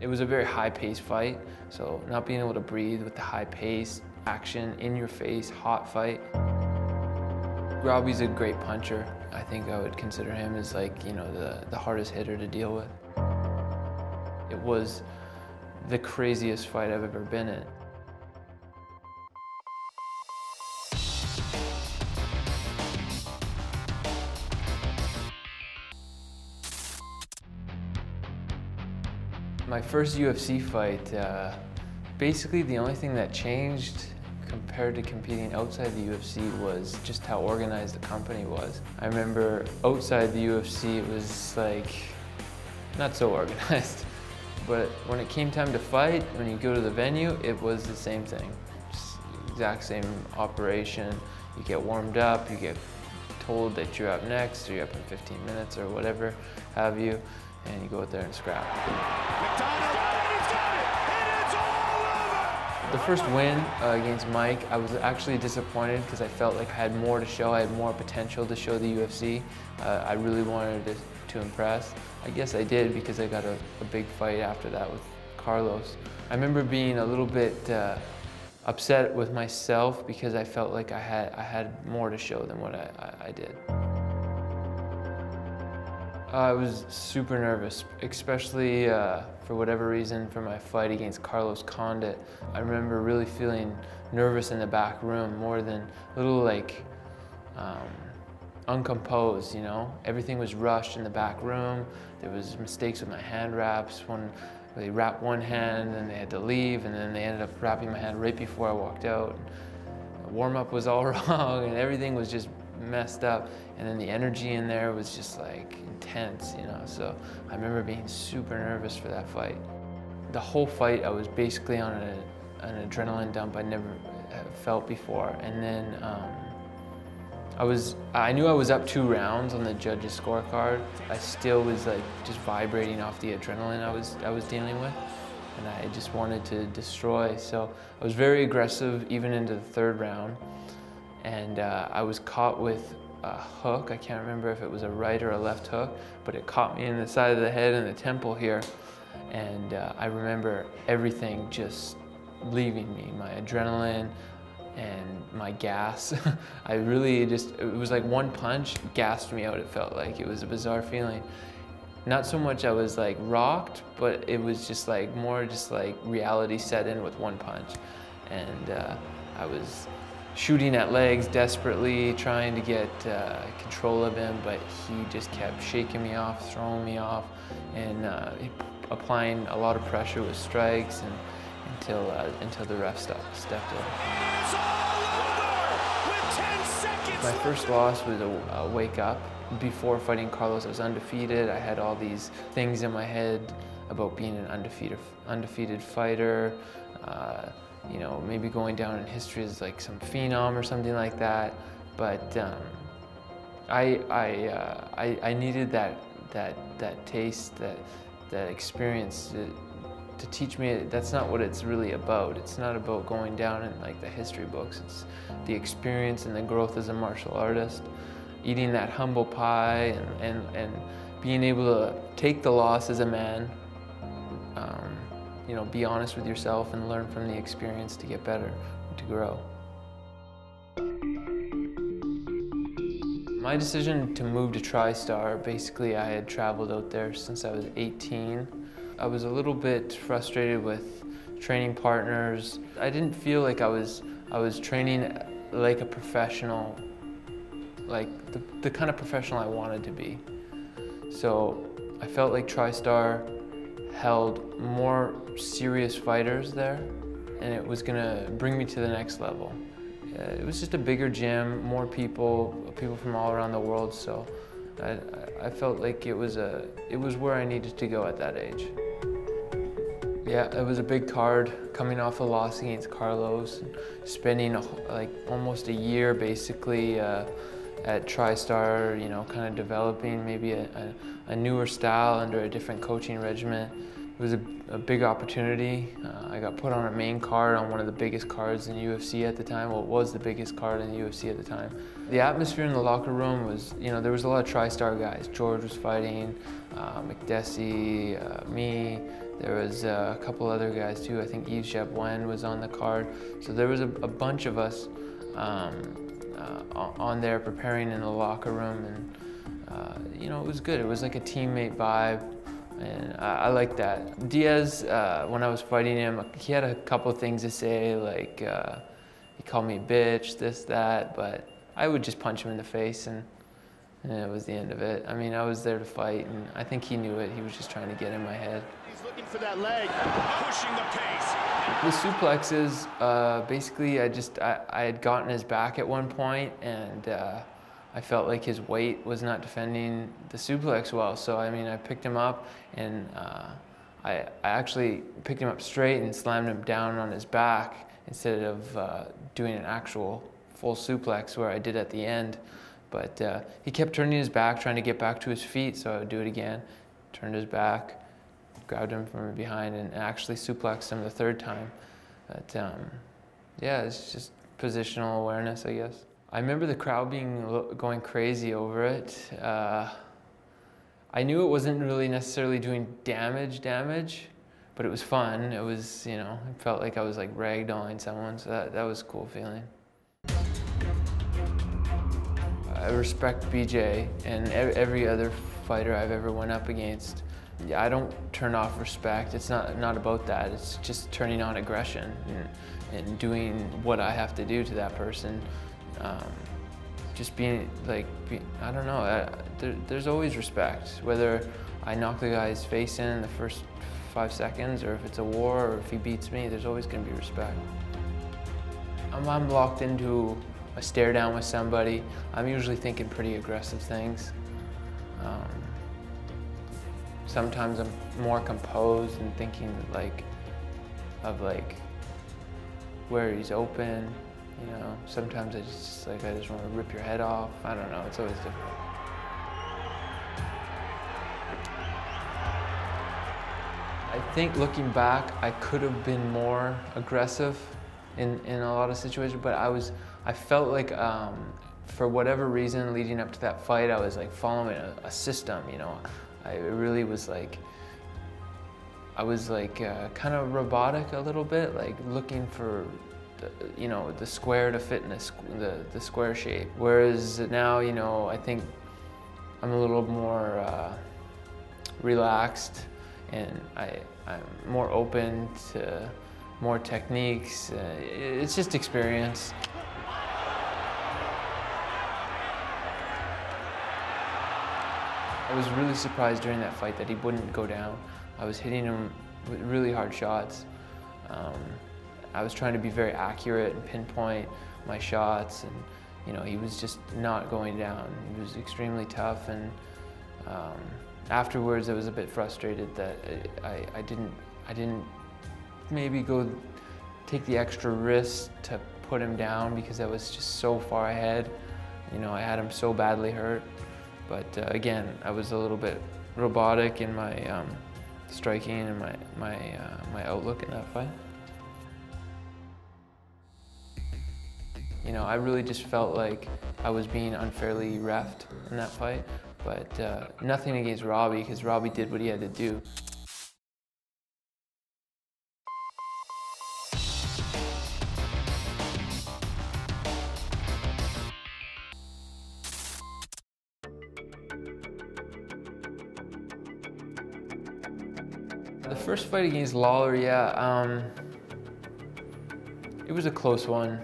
It was a very high-paced fight, so not being able to breathe with the high pace, action, in your face, hot fight. Robbie's a great puncher. I think I would consider him as like, you know, the, the hardest hitter to deal with. It was the craziest fight I've ever been in. First UFC fight, uh, basically the only thing that changed compared to competing outside the UFC was just how organized the company was. I remember outside the UFC it was like not so organized. But when it came time to fight, when you go to the venue, it was the same thing. Just exact same operation. You get warmed up, you get told that you're up next, or you're up in 15 minutes, or whatever have you and you go out there and scrap. The first win uh, against Mike, I was actually disappointed because I felt like I had more to show, I had more potential to show the UFC. Uh, I really wanted to, to, impress. I guess I did because I got a, a, big fight after that with Carlos. I remember being a little bit uh, upset with myself because I felt like I had, I had more to show than what I, I, I did. I was super nervous, especially uh, for whatever reason for my fight against Carlos Condit. I remember really feeling nervous in the back room more than a little like um, uncomposed, you know? Everything was rushed in the back room. There was mistakes with my hand wraps. When they wrapped one hand and they had to leave and then they ended up wrapping my hand right before I walked out. Warm-up was all wrong and everything was just messed up. And then the energy in there was just like intense, you know. So I remember being super nervous for that fight. The whole fight, I was basically on a, an adrenaline dump I never felt before. And then um, I was, I knew I was up two rounds on the judges' scorecard. I still was like just vibrating off the adrenaline I was, I was dealing with. And I just wanted to destroy. So I was very aggressive even into the third round and uh, I was caught with a hook. I can't remember if it was a right or a left hook, but it caught me in the side of the head and the temple here. And uh, I remember everything just leaving me, my adrenaline and my gas. I really just, it was like one punch gassed me out, it felt like. It was a bizarre feeling. Not so much I was like rocked, but it was just like more just like reality set in with one punch. And uh, I was shooting at legs desperately, trying to get uh, control of him, but he just kept shaking me off, throwing me off, and uh, applying a lot of pressure with strikes and, until, uh, until the ref stopped, stepped in. My first loss was a, a wake up. Before fighting Carlos, I was undefeated. I had all these things in my head about being an undefeated, undefeated fighter. Uh, you know, maybe going down in history as like some phenom or something like that. But um, I, I, uh, I, I, needed that, that, that taste, that, that experience to, to teach me that's not what it's really about. It's not about going down in like the history books. It's the experience and the growth as a martial artist, eating that humble pie and, and, and being able to take the loss as a man you know, be honest with yourself and learn from the experience to get better, to grow. My decision to move to TriStar, basically I had traveled out there since I was 18. I was a little bit frustrated with training partners. I didn't feel like I was, I was training like a professional, like the, the kind of professional I wanted to be. So I felt like TriStar held more serious fighters there and it was gonna bring me to the next level. Uh, it was just a bigger gym, more people, people from all around the world, so I, I felt like it was, a, it was where I needed to go at that age. Yeah, it was a big card coming off a loss against Carlos, spending like almost a year basically uh, at TriStar, you know, kind of developing maybe a, a, a, newer style under a different coaching regimen. it was a, a big opportunity. Uh, I got put on a main card on one of the biggest cards in UFC at the time. Well, it was the biggest card in UFC at the time. The atmosphere in the locker room was, you know, there was a lot of TriStar guys. Georges was fighting, uh, Makdessi, uh, me. There was uh, a couple other guys too. I think Yves Jabouin was on the card. So there was a, a bunch of us um, uh, on there preparing in the locker room, and uh, you know, it was good. It was like a teammate vibe and I, I like that. Diaz, uh, when I was fighting him, he had a couple things to say, like uh, he called me bitch, this, that, but I would just punch him in the face and, and it was the end of it. I mean, I was there to fight, and I think he knew it. He was just trying to get in my head. He's looking for that leg, pushing the pace. The suplexes, uh, basically, I just, I, I, had gotten his back at one point, and uh, I felt like his weight was not defending the suplex well. So I mean, I picked him up and uh, I, I actually picked him up straight and slammed him down on his back instead of uh, doing an actual full suplex where I did at the end. But uh, he kept turning his back, trying to get back to his feet. So I would do it again. Turned his back, grabbed him from behind, and actually suplexed him the third time. But um, yeah, it's just positional awareness, I guess. I remember the crowd being going crazy over it. Uh, I knew it wasn't really necessarily doing damage, damage, but it was fun. It was, you know, it felt like I was like ragdolling someone, so that, that was a cool feeling. I respect BJ and every other fighter I've ever went up against. I don't turn off respect. It's not, not about that. It's just turning on aggression and, and doing what I have to do to that person um, just being like, be, I don't know, I, there, there's always respect. Whether I knock the guy's face in, the first five seconds, or if it's a war, or if he beats me, there's always gonna be respect. I'm, I'm locked into a stare down with somebody. I'm usually thinking pretty aggressive things. Um, sometimes I'm more composed and thinking like of like where he's open, you know, sometimes I just like I just want to rip your head off. I don't know. It's always different. I think looking back, I could have been more aggressive in, in a lot of situations, but I was, I felt like um, for whatever reason leading up to that fight, I was like following a, a system, you know. I really was like, I was like uh, kind of robotic a little bit, like looking for you know, the square to fit in the, the, the, square shape. Whereas now, you know, I think I'm a little more uh, relaxed and I, I'm more open to more techniques. Uh, it's just experience. I was really surprised during that fight that he wouldn't go down. I was hitting him with really hard shots. Um, I was trying to be very accurate and pinpoint my shots and you know, he was just not going down. He was extremely tough and um, afterwards I was a bit frustrated that I, I, didn't, I didn't maybe go take the extra risk to put him down because I was just so far ahead. You know, I had him so badly hurt. But uh, again, I was a little bit robotic in my um, striking and my, my, uh, my outlook in that fight. You know, I really just felt like I was being unfairly refed in that fight, but uh, nothing against Robbie because Robbie did what he had to do. Fight against Lawler, yeah, um, it was a close one.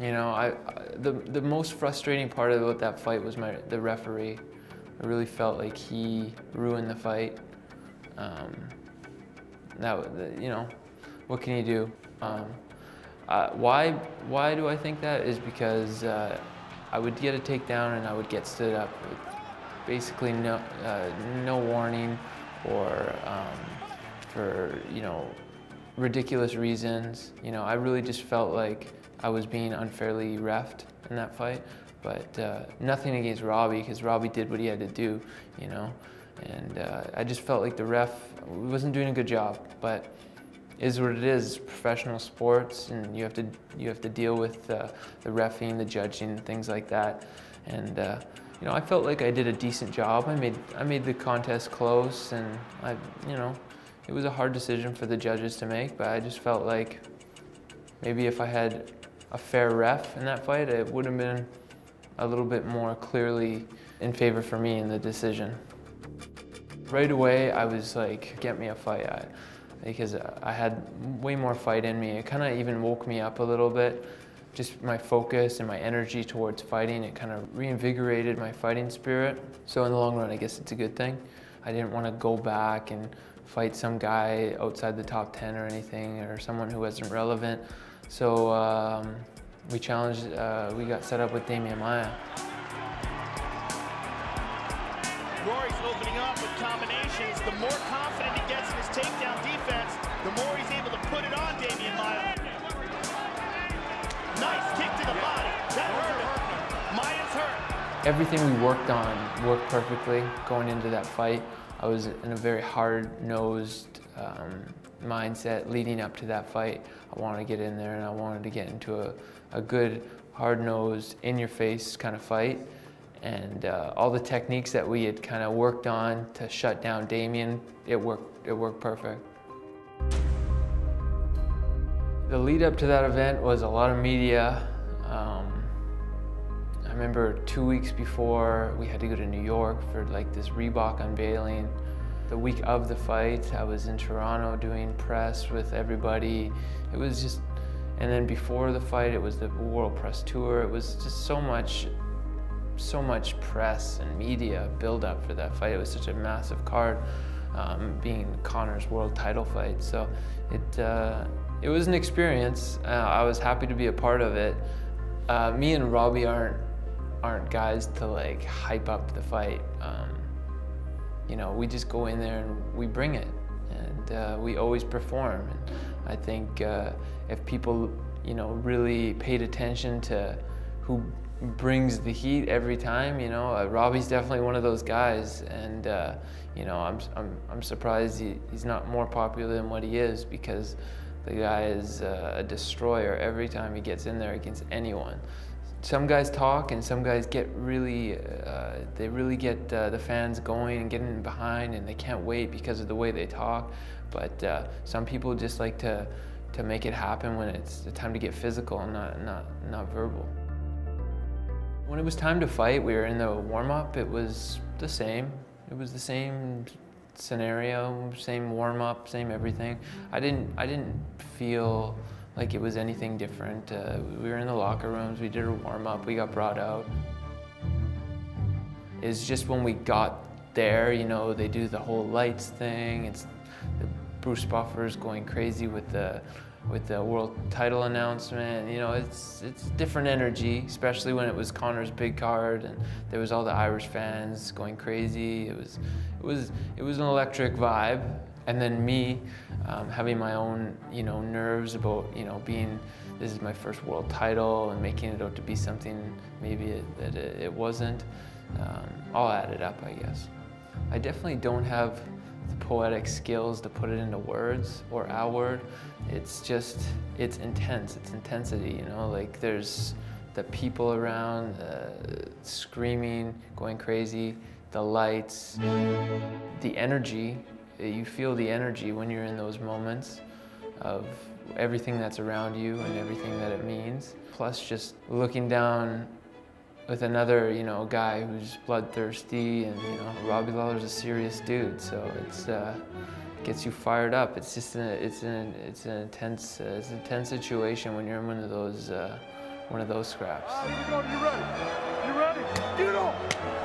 You know, I, I, the the most frustrating part about that fight was my the referee. I really felt like he ruined the fight. Um, that you know, what can you do? Um, uh, why why do I think that is because uh, I would get a takedown and I would get stood up with basically no uh, no warning or um, for you know ridiculous reasons. You know, I really just felt like I was being unfairly refed in that fight. But uh, nothing against Robbie because Robbie did what he had to do, you know. And uh, I just felt like the ref wasn't doing a good job, but is what it is. Professional sports, and you have to you have to deal with uh, the refing, the judging, things like that. And uh, you know, I felt like I did a decent job. I made I made the contest close, and I you know, it was a hard decision for the judges to make, but I just felt like maybe if I had a fair ref in that fight, it would have been a little bit more clearly in favor for me in the decision. Right away, I was like, get me a fight. I, because I had way more fight in me. It kind of even woke me up a little bit. Just my focus and my energy towards fighting, it kind of reinvigorated my fighting spirit. So in the long run, I guess it's a good thing. I didn't want to go back and fight some guy outside the top 10 or anything, or someone who wasn't relevant. So um, we challenged, uh, we got set up with Demian Maia. Rory's opening up with combinations. The more confident he gets in his takedown defense, the more he's able to put it on Demian Maia. Nice kick to the body. That hurt him. Maia's hurt. Everything we worked on worked perfectly going into that fight. I was in a very hard-nosed um, mindset leading up to that fight. I wanted to get in there and I wanted to get into a, a good, hard-nosed, in-your-face kind of fight. And uh, all the techniques that we had kind of worked on to shut down Demian, it worked, it worked perfect. The lead up to that event was a lot of media. Um, remember two weeks before we had to go to New York for like this Reebok unveiling. The week of the fight, I was in Toronto doing press with everybody. It was just, and then before the fight, it was the World Press Tour. It was just so much so much press and media build up for that fight. It was such a massive card, um, being Conor's world title fight. So it uh, it was an experience. Uh, I was happy to be a part of it. Uh, me and Robbie aren't aren't guys to like hype up the fight. Um, you know, we just go in there and we bring it, and uh, we always perform. And I think uh, if people, you know, really paid attention to who brings the heat every time. You know, uh, Robbie's definitely one of those guys, and uh, you know, I'm I'm I'm surprised he, he's not more popular than what he is because the guy is uh, a destroyer every time he gets in there against anyone. Some guys talk, and some guys get really, uh, they really get uh, the fans going and getting behind, and they can't wait because of the way they talk. But uh, some people just like to to make it happen when it's the time to get physical and not not not verbal. When it was time to fight, we were in the warm-up. It was the same. It was the same scenario, same warm-up, same everything. I didn't, I didn't feel like it was anything different. Uh, we were in the locker rooms. We did a warm-up. We got brought out. It's just when we got there, you know, they do the whole lights thing. It's Bruce Buffer's going crazy with the with the world title announcement. You know, it's it's different energy, especially when it was Conor's big card and there was all the Irish fans going crazy. It was it was it was an electric vibe. And then me um, having my own you know nerves about you know being this is my first world title and making it out to be something maybe it, that it, wasn't. Um, all added up, I guess. I definitely don't have the poetic skills to put it into words or word. It's just, it's intense, it's intensity, you know, like there's the people around uh, screaming, going crazy, the lights, the energy, you feel the energy when you're in those moments of everything that's around you and everything that it means. Plus just looking down with another, you know, guy who's bloodthirsty, and you know, Robbie Lawler's a serious dude, so it's uh, gets you fired up. It's just an, it's an, it's an intense, uh, it's an intense situation when you're in one of those, uh, one of those scraps. You ready? You ready? Get.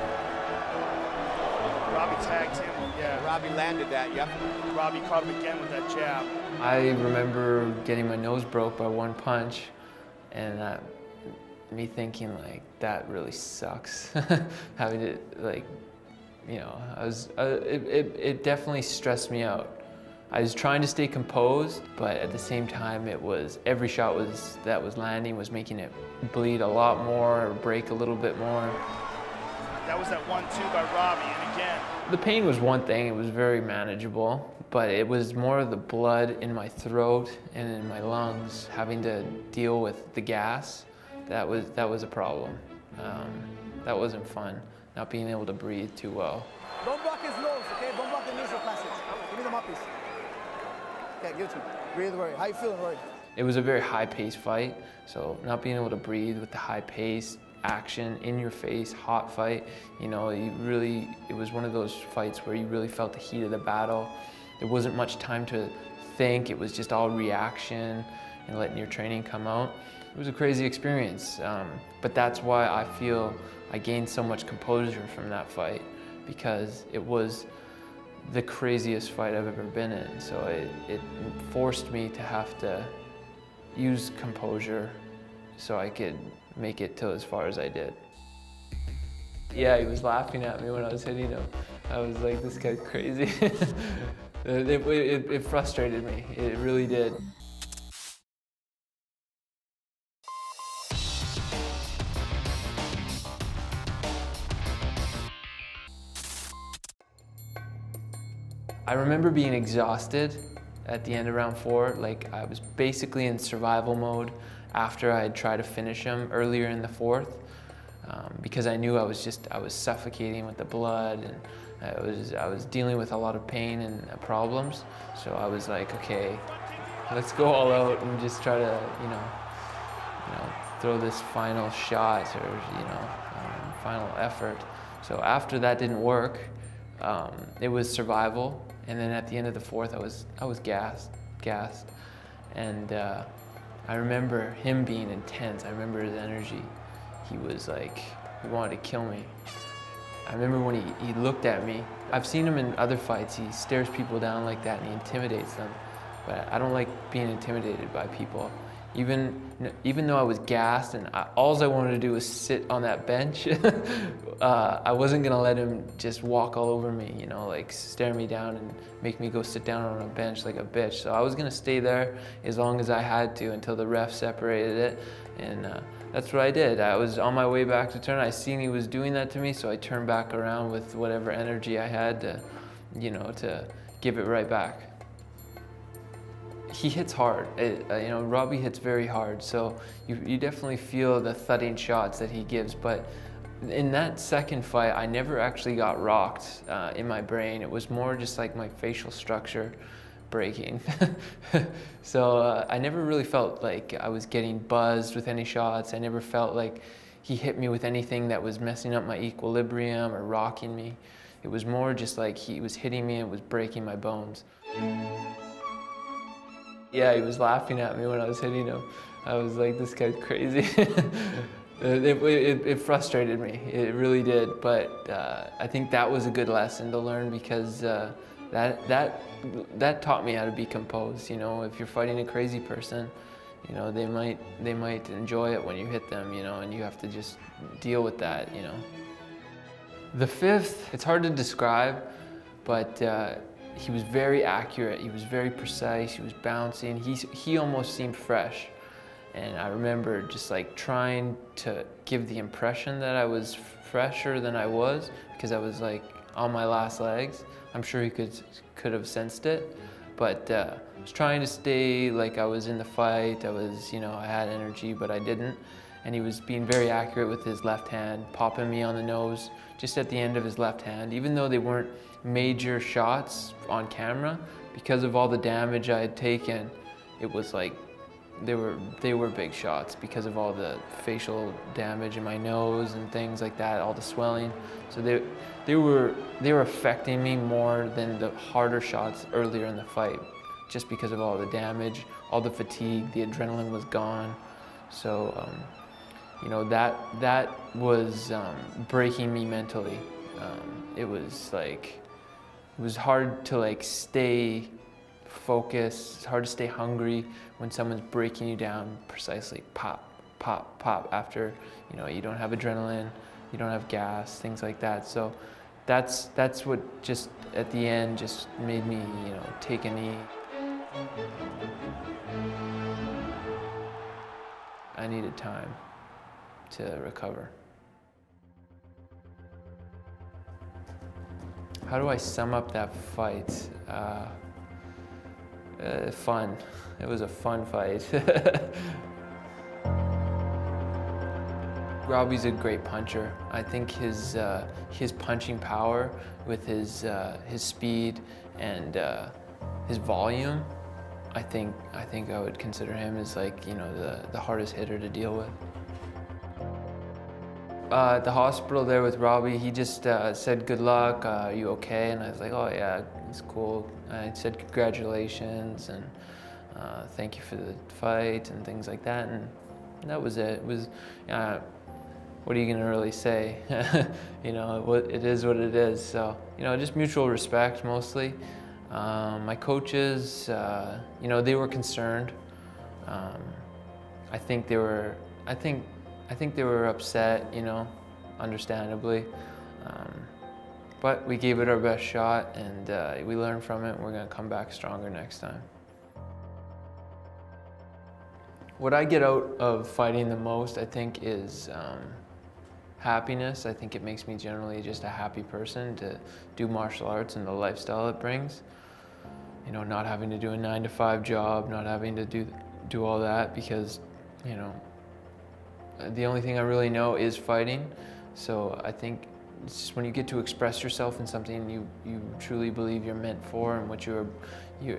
Robbie tagged him. Yeah. Robbie landed that. Yep. Robbie caught him again with that jab. I remember getting my nose broke by one punch, and me thinking like that really sucks having to like you know i was uh, it, it, it definitely stressed me out i was trying to stay composed but at the same time it was every shot was that was landing was making it bleed a lot more or break a little bit more That was that one-two by Robbie, and again. The pain was one thing, it was very manageable, but it was more of the blood in my throat and in my lungs, having to deal with the gas. That was, that was a problem. Um, that wasn't fun, not being able to breathe too well. Don't block his nose, okay? Don't block the nasal passage. Give me the mouthpiece. Okay, give it to me. Breathe, Rory. How you feeling, Rory? It was a very high-paced fight, so not being able to breathe with the high pace, action, in your face, hot fight, you know, you really, it was one of those fights where you really felt the heat of the battle. There wasn't much time to think, it was just all reaction and letting your training come out. It was a crazy experience, um, but that's why I feel I gained so much composure from that fight because it was the craziest fight I've ever been in. So it, it forced me to have to use composure so I could make it till as far as I did. Yeah, he was laughing at me when I was hitting him. I was like, this guy's crazy. it, it, it, frustrated me, it really did. I remember being exhausted at the end of round four. Like I was basically in survival mode after I had tried to finish him earlier in the fourth um, because I knew I was just, I was suffocating with the blood and I was, I was dealing with a lot of pain and uh, problems. So I was like, okay, let's go all out and just try to, you know, you know, throw this final shot or, you know, um, final effort. So after that didn't work, um, it was survival and then at the end of the fourth, I was, I was gassed, gassed. And uh, I remember him being intense. I remember his energy. He was like, he wanted to kill me. I remember when he, he looked at me. I've seen him in other fights. He stares people down like that and he intimidates them. But I don't like being intimidated by people. Even, even though I was gassed and I, all I wanted to do was sit on that bench, uh, I wasn't gonna let him just walk all over me, you know, like stare me down and make me go sit down on a bench like a bitch. So I was gonna stay there as long as I had to until the ref separated it. And uh, that's what I did. I was on my way back to turn. I seen he was doing that to me, so I turned back around with whatever energy I had to, you know, to give it right back he hits hard. It, uh, you know, Robbie hits very hard, so you, you definitely feel the thudding shots that he gives. But in that second fight, I never actually got rocked uh, in my brain. It was more just like my facial structure breaking. so uh, I never really felt like I was getting buzzed with any shots. I never felt like he hit me with anything that was messing up my equilibrium or rocking me. It was more just like he was hitting me and was breaking my bones. Yeah, he was laughing at me when I was hitting him. I was like, this guy's crazy. it, it, it, frustrated me, it really did. But uh, I think that was a good lesson to learn because uh, that, that, that taught me how to be composed. You know, if you're fighting a crazy person, you know, they might, they might enjoy it when you hit them, you know, and you have to just deal with that, you know. The fifth, it's hard to describe, but uh, he was very accurate, he was very precise, he was bouncing, he, he almost seemed fresh. And I remember just like trying to give the impression that I was fresher than I was because I was like on my last legs. I'm sure he could, could have sensed it, but uh, I was trying to stay like I was in the fight. I was, you know, I had energy, but I didn't. And he was being very accurate with his left hand, popping me on the nose just at the end of his left hand, even though they weren't major shots on camera because of all the damage I had taken. It was like they were they were big shots because of all the facial damage in my nose and things like that, all the swelling. So they they were they were affecting me more than the harder shots earlier in the fight, just because of all the damage, all the fatigue, the adrenaline was gone. So um, you know that that was um, breaking me mentally. Um, it was like it was hard to like stay focused. It's hard to stay hungry when someone's breaking you down precisely pop, pop, pop after, you know, you don't have adrenaline, you don't have gas, things like that. So that's, that's what just at the end just made me, you know, take a knee. I needed time to recover. How do I sum up that fight? Uh, uh, fun. It was a fun fight. Robbie's a great puncher. I think his uh, his punching power with his uh, his speed and uh, his volume, I think I think I would consider him as like you know the the hardest hitter to deal with. Uh, at the hospital there with Robbie, he just uh, said, good luck, uh, are you okay? And I was like, oh yeah, it's cool. I said congratulations and uh, thank you for the fight and things like that. And that was it. It was, uh, what are you gonna really say? you know, it is what it is. So, you know, just mutual respect mostly. Um, my coaches, uh, you know, they were concerned. Um, I think they were, I think I think they were upset, you know, understandably. Um, but we gave it our best shot and uh, we learned from it. We're going to come back stronger next time. What I get out of fighting the most, I think, is um, happiness. I think it makes me generally just a happy person to do martial arts and the lifestyle it brings. You know, not having to do a nine to five job, not having to do do all that because, you know, the only thing I really know is fighting. So I think it's just when you get to express yourself in something you, you truly believe you're meant for and what you're, you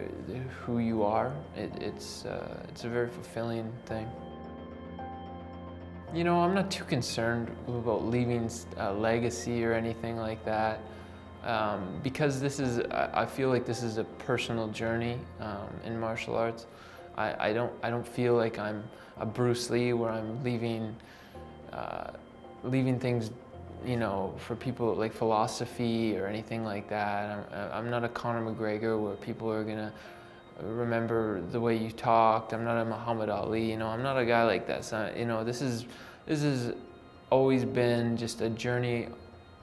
who you are, it, it's, uh, it's a very fulfilling thing. You know, I'm not too concerned about leaving a legacy or anything like that. Um, because this is, I feel like this is a personal journey um, in martial arts. I, I, don't, I don't feel like I'm a Bruce Lee where I'm leaving, uh, leaving things, you know, for people like philosophy or anything like that. I'm, I'm not a Conor McGregor where people are gonna remember the way you talked. I'm not a Muhammad Ali. You know, I'm not a guy like that. So, you know, this is this has always been just a journey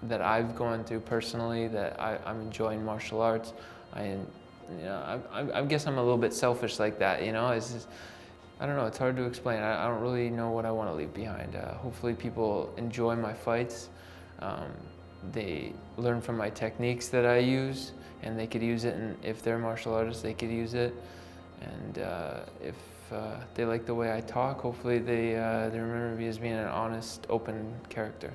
that I've gone through personally. That I, am enjoying martial arts. I, you know, I, I, guess I'm a little bit selfish like that. You know, it's just, I don't know, it's hard to explain. I, I don't really know what I want to leave behind. Uh, hopefully people enjoy my fights. Um, they learn from my techniques that I use and they could use it and if they're martial artists they could use it and uh, if uh, they like the way I talk hopefully they, uh, they remember me as being an honest open character.